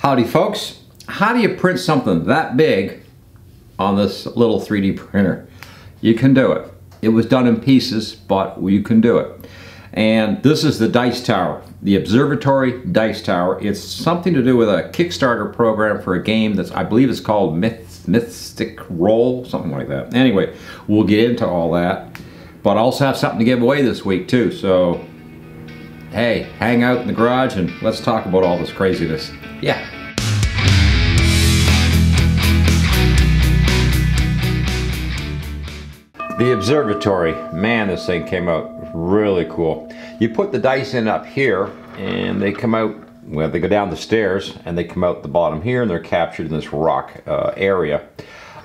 Howdy folks. How do you print something that big on this little 3D printer? You can do it. It was done in pieces, but you can do it. And this is the Dice Tower, the Observatory Dice Tower. It's something to do with a Kickstarter program for a game that's, I believe is called Myth, Mystic Roll, something like that. Anyway, we'll get into all that. But I also have something to give away this week too, so hey, hang out in the garage and let's talk about all this craziness. Yeah. The observatory, man, this thing came out really cool. You put the dice in up here and they come out, well, they go down the stairs and they come out the bottom here and they're captured in this rock uh, area.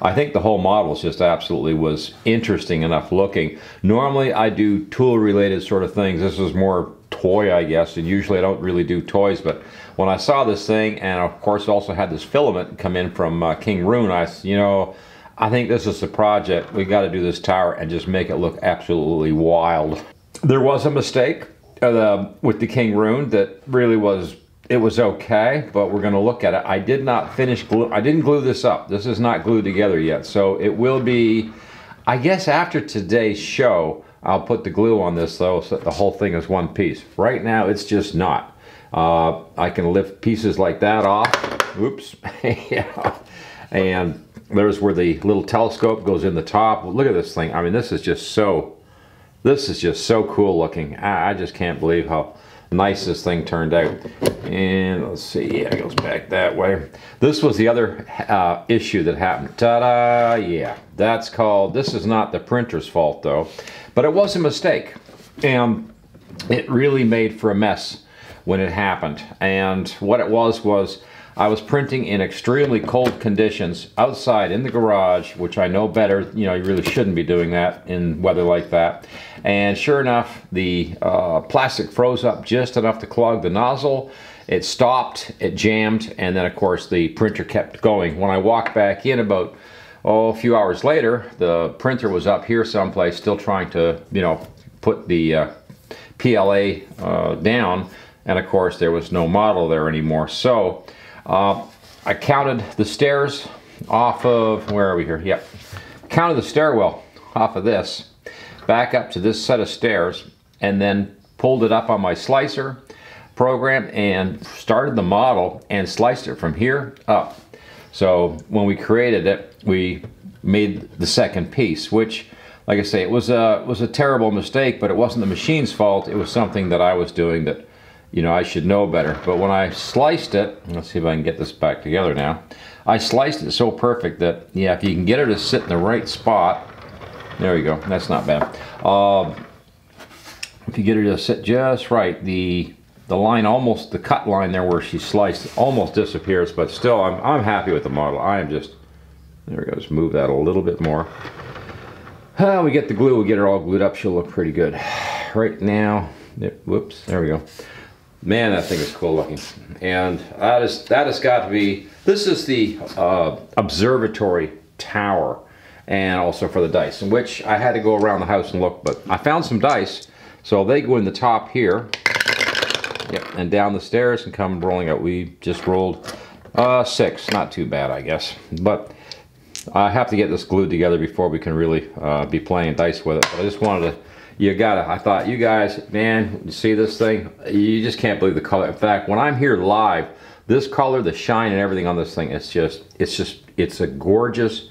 I think the whole model is just absolutely was interesting enough looking. Normally I do tool related sort of things. This is more toy, I guess, and usually I don't really do toys, but when I saw this thing, and of course also had this filament come in from uh, Kingroon, I, you know, I think this is the project. We got to do this tower and just make it look absolutely wild. There was a mistake uh, with the Kingroon that really was, it was okay, but we're going to look at it. I did not finish glue, I didn't glue this up. This is not glued together yet, so it will be, I guess after today's show, I'll put the glue on this though so the whole thing is one piece. Right now it's just not. Uh, I can lift pieces like that off. Oops. yeah. And there's where the little telescope goes in the top. Look at this thing. I mean, this is just so, this is just so cool looking. I, I just can't believe how nice this thing turned out. And let's see, yeah, it goes back that way. This was the other uh, issue that happened. Ta-da, yeah. That's called, this is not the printer's fault though, but it was a mistake. And it really made for a mess when it happened. And what it was was, I was printing in extremely cold conditions outside in the garage, which I know better. You know, you really shouldn't be doing that in weather like that. And sure enough, the uh, plastic froze up just enough to clog the nozzle. It stopped, it jammed, and then of course the printer kept going. When I walked back in about oh, a few hours later, the printer was up here someplace still trying to, you know, put the uh, PLA uh, down. And of course, there was no model there anymore. So uh, I counted the stairs off of, where are we here? Yep. Counted the stairwell off of this, back up to this set of stairs, and then pulled it up on my slicer program and started the model and sliced it from here up. So when we created it, we made the second piece, which, like I say, it was a, was a terrible mistake, but it wasn't the machine's fault. It was something that I was doing that you know, I should know better. But when I sliced it, let's see if I can get this back together now. I sliced it so perfect that, yeah, if you can get it to sit in the right spot, there you go, that's not bad. Uh, if you get her to sit just right, the the line almost, the cut line there where she sliced almost disappears, but still, I'm, I'm happy with the model. I am just, there we go, just move that a little bit more. Uh, we get the glue, we get her all glued up, she'll look pretty good. Right now, whoops, there we go. Man, that thing is cool looking. And that, is, that has got to be, this is the uh, observatory tower and also for the dice, in which I had to go around the house and look, but I found some dice. So they go in the top here, yep, and down the stairs and come rolling out. We just rolled uh, six, not too bad, I guess. But I have to get this glued together before we can really uh, be playing dice with it. But I just wanted to you gotta, I thought, you guys, man, you see this thing? You just can't believe the color. In fact, when I'm here live, this color, the shine and everything on this thing, it's just, it's just, it's a gorgeous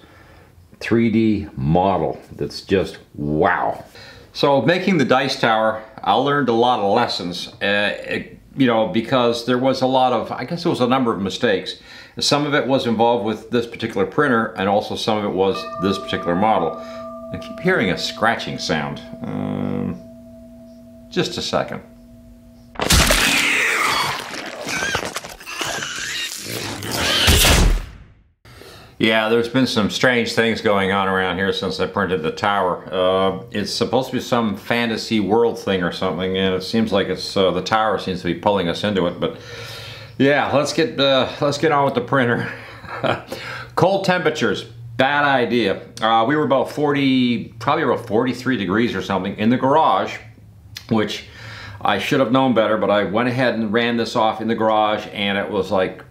3D model that's just wow. So making the dice tower, I learned a lot of lessons, uh, it, you know, because there was a lot of, I guess there was a number of mistakes. Some of it was involved with this particular printer and also some of it was this particular model. I keep hearing a scratching sound. Um, just a second. Yeah, there's been some strange things going on around here since I printed the tower. Uh, it's supposed to be some fantasy world thing or something, and it seems like it's uh, the tower seems to be pulling us into it. But yeah, let's get uh, let's get on with the printer. Cold temperatures, Bad idea. Uh, we were about 40, probably about 43 degrees or something in the garage, which I should have known better, but I went ahead and ran this off in the garage and it was like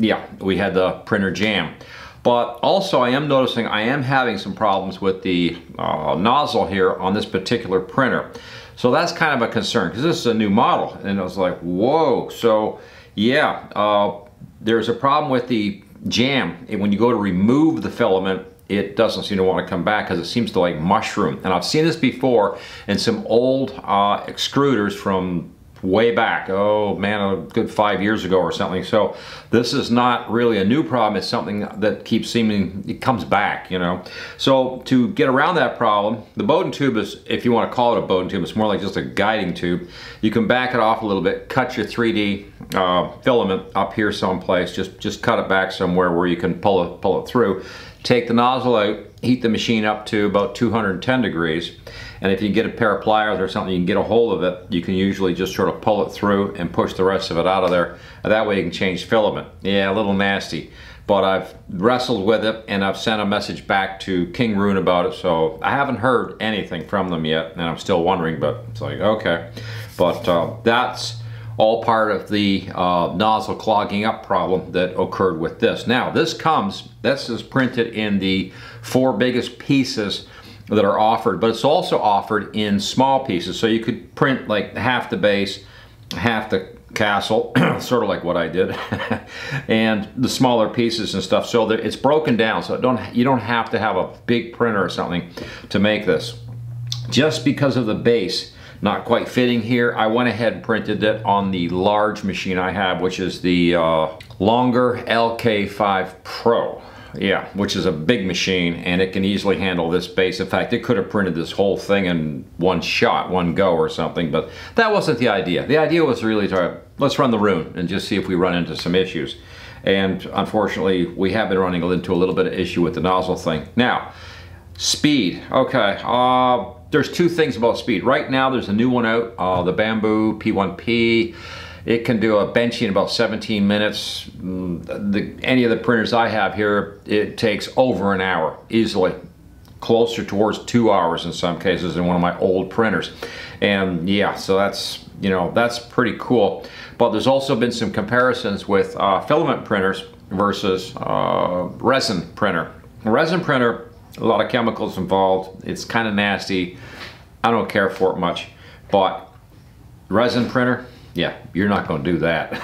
yeah, we had the printer jam. But also I am noticing I am having some problems with the uh, nozzle here on this particular printer. So that's kind of a concern because this is a new model and I was like, whoa. So yeah, uh, there's a problem with the jam. And when you go to remove the filament, it doesn't seem to want to come back because it seems to like mushroom. And I've seen this before in some old uh, extruders from way back, oh man, a good five years ago or something. So this is not really a new problem. It's something that keeps seeming, it comes back, you know. So to get around that problem, the Bowden tube is, if you want to call it a Bowden tube, it's more like just a guiding tube. You can back it off a little bit, cut your 3D uh, filament up here someplace, just, just cut it back somewhere where you can pull it, pull it through. Take the nozzle out, heat the machine up to about 210 degrees, and if you get a pair of pliers or something, you can get a hold of it. You can usually just sort of pull it through and push the rest of it out of there. That way you can change filament. Yeah, a little nasty. But I've wrestled with it and I've sent a message back to Kingroon about it. So I haven't heard anything from them yet. And I'm still wondering, but it's like, okay. But uh, that's all part of the uh, nozzle clogging up problem that occurred with this. Now this comes, this is printed in the four biggest pieces that are offered, but it's also offered in small pieces. So you could print like half the base, half the castle, sort of like what I did, and the smaller pieces and stuff. So it's broken down, so don't you don't have to have a big printer or something to make this. Just because of the base not quite fitting here, I went ahead and printed it on the large machine I have, which is the uh, Longer LK5 Pro yeah, which is a big machine and it can easily handle this base. In fact, it could have printed this whole thing in one shot, one go or something, but that wasn't the idea. The idea was really to, let's run the Roon and just see if we run into some issues. And unfortunately, we have been running into a little bit of issue with the nozzle thing. Now, speed, okay. Uh, there's two things about speed. Right now, there's a new one out, uh, the Bambu P1P. It can do a Benchy in about 17 minutes. Mm, the, any of the printers I have here, it takes over an hour easily. Closer towards two hours in some cases in one of my old printers. And yeah, so that's, you know, that's pretty cool. But there's also been some comparisons with uh, filament printers versus uh, resin printer. resin printer, a lot of chemicals involved. It's kind of nasty. I don't care for it much. But resin printer, yeah, you're not going to do that.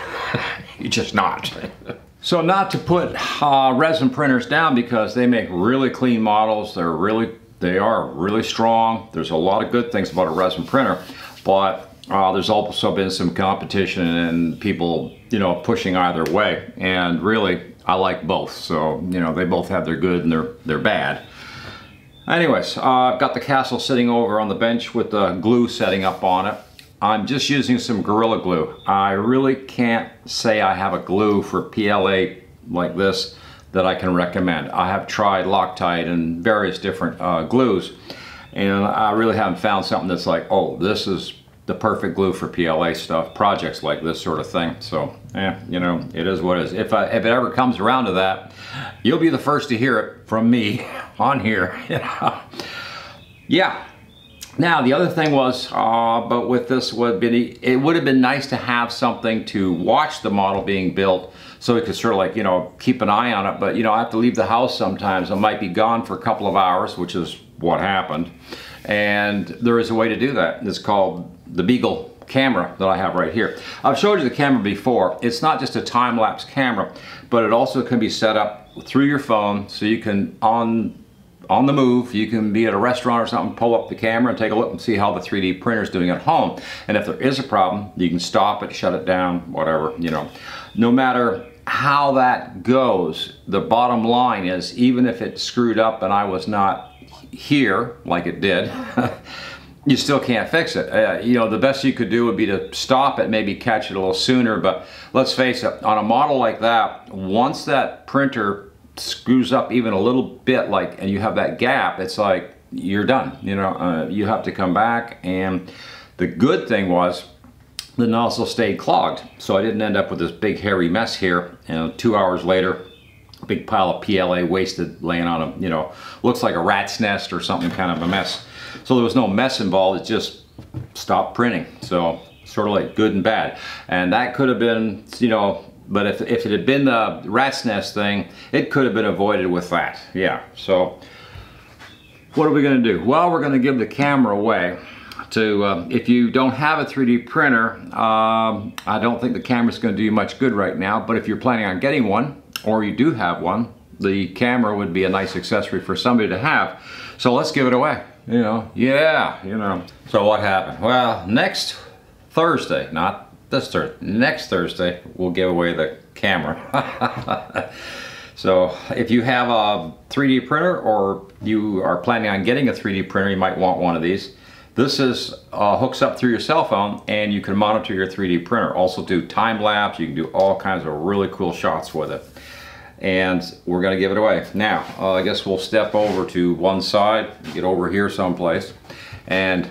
you're just not. so not to put uh, resin printers down because they make really clean models. They're really, they are really strong. There's a lot of good things about a resin printer, but uh, there's also been some competition and people, you know, pushing either way. And really, I like both. So, you know, they both have their good and their, their bad. Anyways, uh, I've got the castle sitting over on the bench with the glue setting up on it. I'm just using some Gorilla Glue. I really can't say I have a glue for PLA like this that I can recommend. I have tried Loctite and various different uh, glues and I really haven't found something that's like, oh, this is the perfect glue for PLA stuff, projects like this sort of thing. So, yeah, you know, it is what it is. If, I, if it ever comes around to that, you'll be the first to hear it from me on here. yeah, now the other thing was, uh, but with this would be, it would have been nice to have something to watch the model being built so we could sort of like, you know, keep an eye on it. But, you know, I have to leave the house sometimes. I might be gone for a couple of hours, which is what happened. And there is a way to do that. It's called the Beagle camera that I have right here. I've showed you the camera before. It's not just a time-lapse camera, but it also can be set up through your phone so you can on on the move. You can be at a restaurant or something, pull up the camera and take a look and see how the 3D printer is doing at home. And if there is a problem, you can stop it, shut it down, whatever, you know. No matter how that goes, the bottom line is even if it screwed up and I was not here like it did, you still can't fix it. Uh, you know, the best you could do would be to stop it, maybe catch it a little sooner, but let's face it, on a model like that, once that printer screws up even a little bit like and you have that gap it's like you're done you know uh, you have to come back. And the good thing was the nozzle stayed clogged so I didn't end up with this big hairy mess here. You know two hours later big pile of PLA wasted laying on a you know looks like a rat's nest or something kind of a mess so there was no mess involved it just stopped printing so sort of like good and bad and that could have been you know But if, if it had been the rat's nest thing, it could have been avoided with that. Yeah, so what are we gonna do? Well, we're gonna give the camera away to, uh, if you don't have a 3D printer, um, I don't think the camera's gonna do you much good right now, but if you're planning on getting one, or you do have one, the camera would be a nice accessory for somebody to have. So let's give it away, you know, yeah, you know. So what happened? Well, next Thursday, not this Thursday, next Thursday, we'll give away the camera. so if you have a 3D printer or you are planning on getting a 3D printer, you might want one of these. This is uh, hooks up through your cell phone and you can monitor your 3D printer. Also do time lapse, you can do all kinds of really cool shots with it. And we're gonna give it away. Now, uh, I guess we'll step over to one side, get over here someplace. And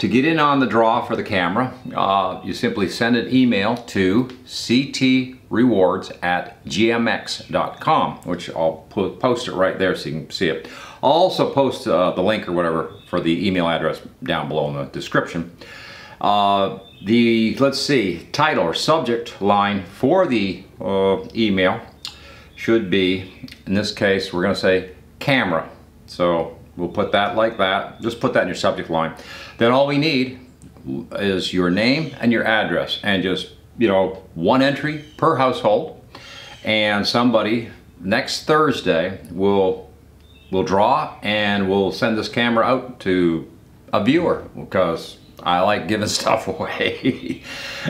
to get in on the draw for the camera, uh, you simply send an email to ctrewards at gmx.com, which I'll put, post it right there so you can see it. I'll also post uh, the link or whatever for the email address down below in the description. Uh, the, let's see, title or subject line for the uh, email should be, in this case, we're going to say camera. So we'll put that like that. Just put that in your subject line. Then all we need is your name and your address and just, you know, one entry per household. And somebody next Thursday will we'll draw and we'll send this camera out to a viewer because I like giving stuff away.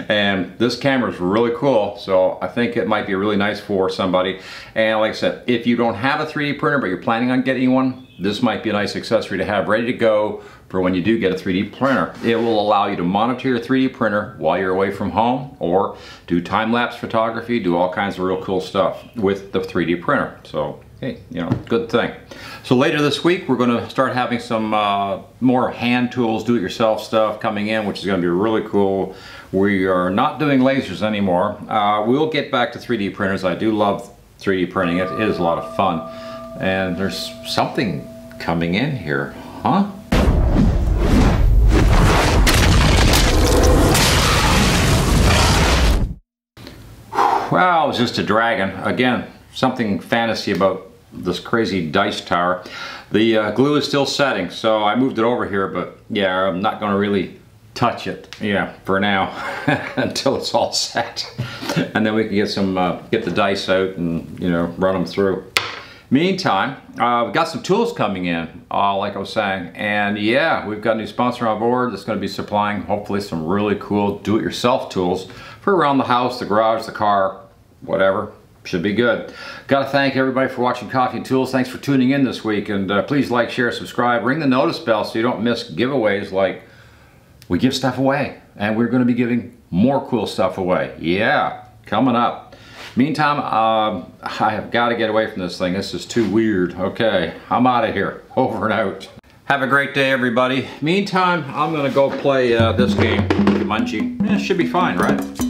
and this camera is really cool, so I think it might be really nice for somebody. And like I said, if you don't have a 3D printer but you're planning on getting one, this might be a nice accessory to have ready to go for when you do get a 3D printer. It will allow you to monitor your 3D printer while you're away from home or do time-lapse photography, do all kinds of real cool stuff with the 3D printer. So hey, you know, good thing. So later this week, we're going to start having some uh, more hand tools, do-it-yourself stuff coming in, which is going to be really cool. We are not doing lasers anymore. Uh, we'll get back to 3D printers. I do love 3D printing. It is a lot of fun. And there's something coming in here, huh? Wow, it was just a dragon. Again, something fantasy about this crazy dice tower. The uh, glue is still setting, so I moved it over here, but yeah, I'm not gonna really touch it, yeah, for now, until it's all set. and then we can get some, uh, get the dice out and, you know, run them through. Meantime, uh, we've got some tools coming in, uh, like I was saying, and yeah, we've got a new sponsor on board that's going to be supplying hopefully some really cool do-it-yourself tools for around the house, the garage, the car, whatever should be good. Got to thank everybody for watching Coffee and Tools. Thanks for tuning in this week. And uh, please like, share, subscribe. Ring the notice bell so you don't miss giveaways like we give stuff away. And we're going to be giving more cool stuff away. Yeah, coming up. Meantime, um, I have got to get away from this thing. This is too weird. Okay, I'm out of here. Over and out. Have a great day, everybody. Meantime, I'm going to go play uh, this game, Munchie. It should be fine, right?